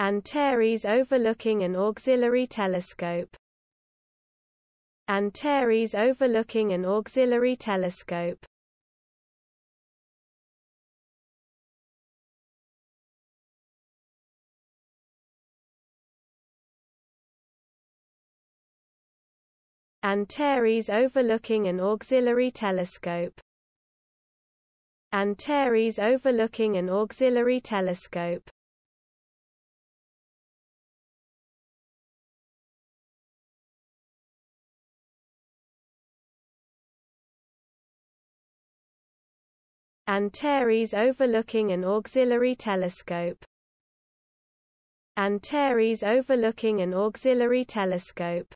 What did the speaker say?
Antares overlooking an auxiliary telescope. Antares overlooking an auxiliary telescope. Antares overlooking an auxiliary telescope. Antares overlooking an auxiliary telescope Antares overlooking an auxiliary telescope. Antares overlooking an auxiliary telescope